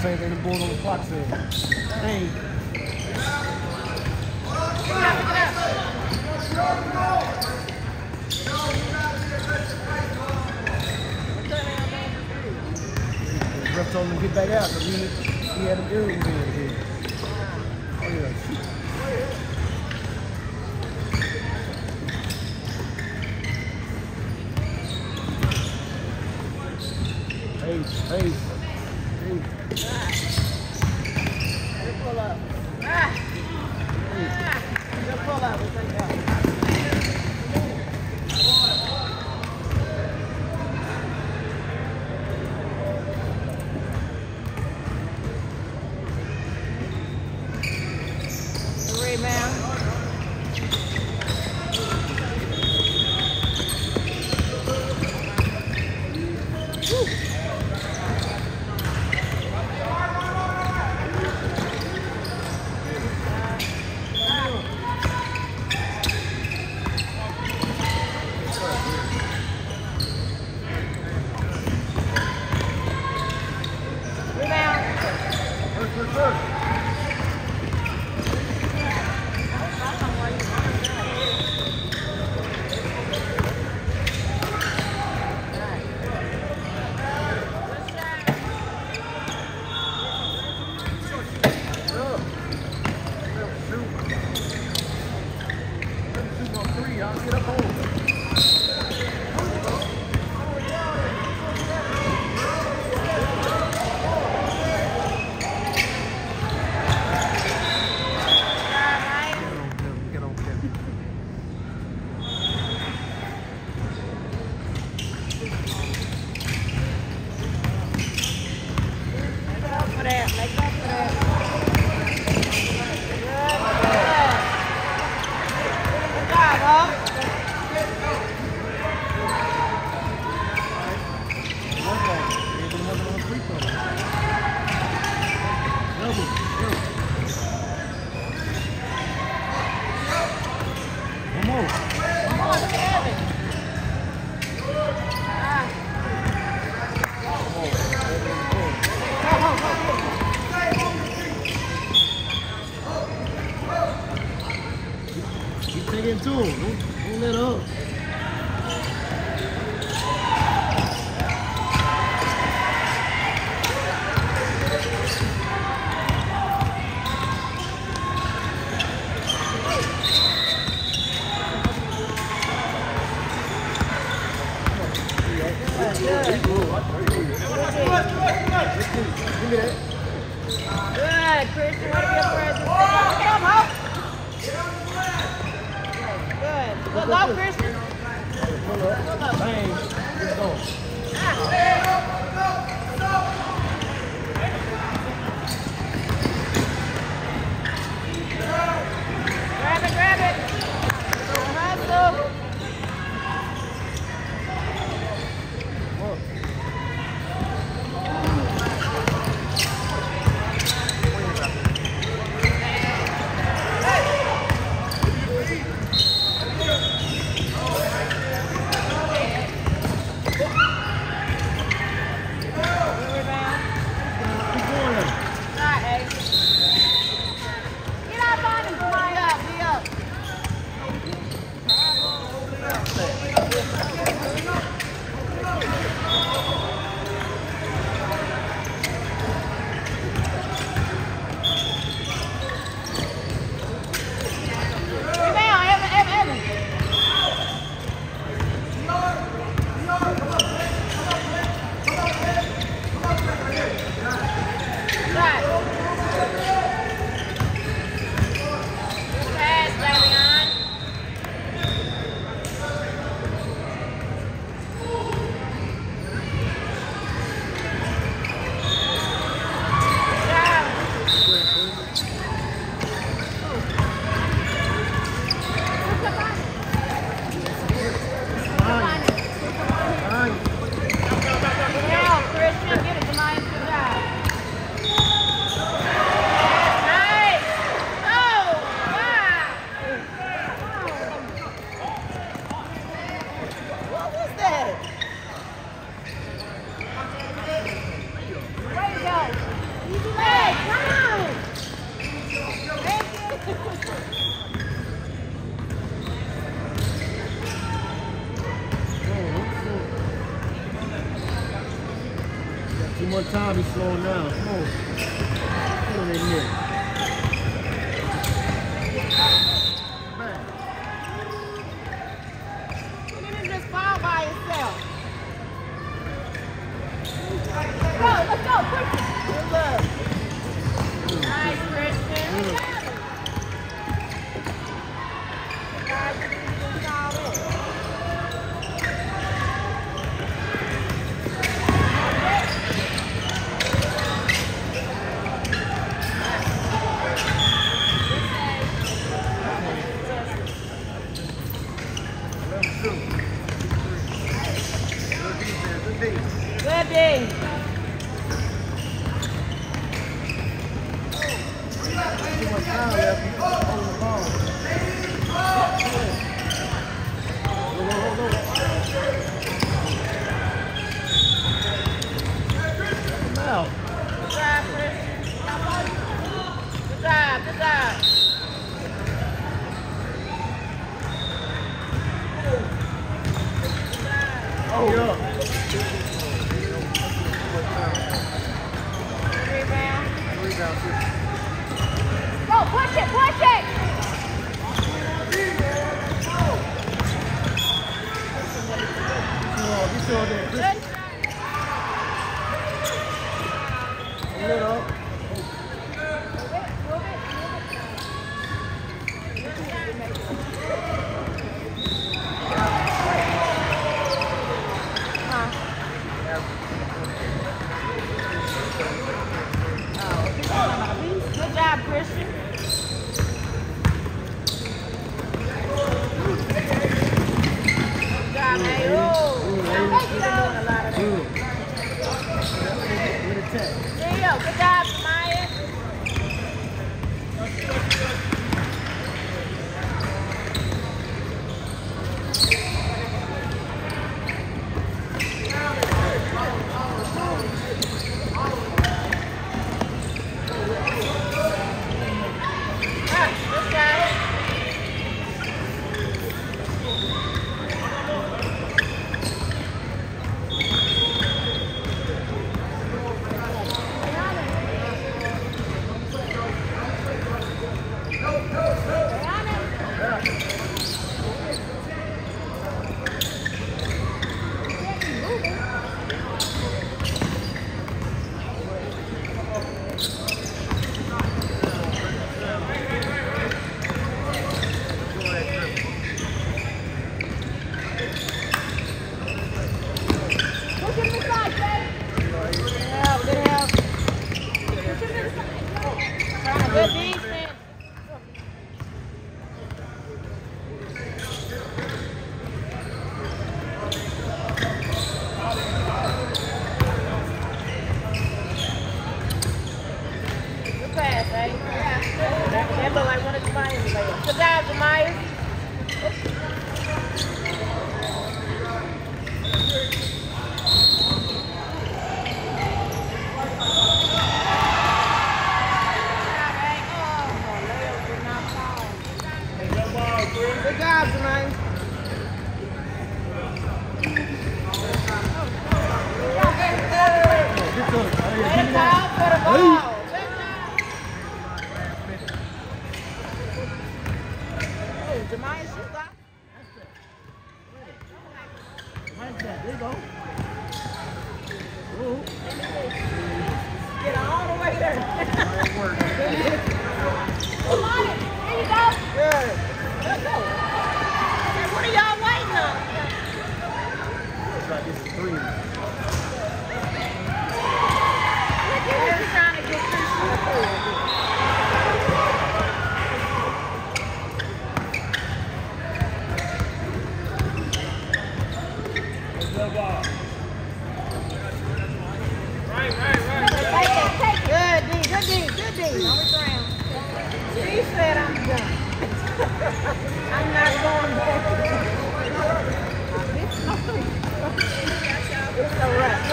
save. They done board on the clock save. Hey. Ref told him to get back out because he, he had here. Oh, yeah. Hey, hey. love. one time, he's slowing down. Come on. In. There you Get all the way there. Come on. There you go. Good. Let's go.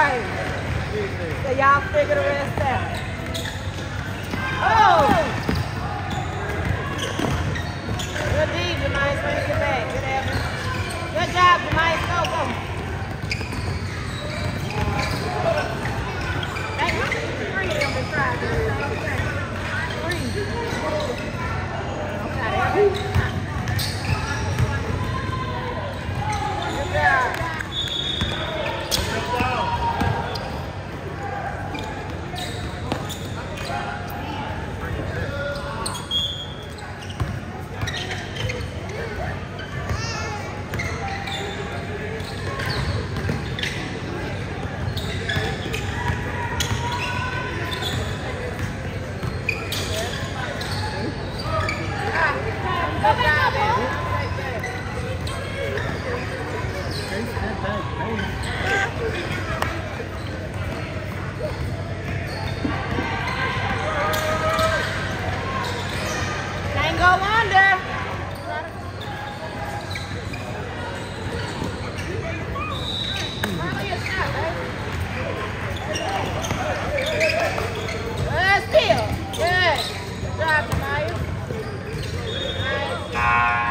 time. So y'all figure the rest out. Oh! Nice.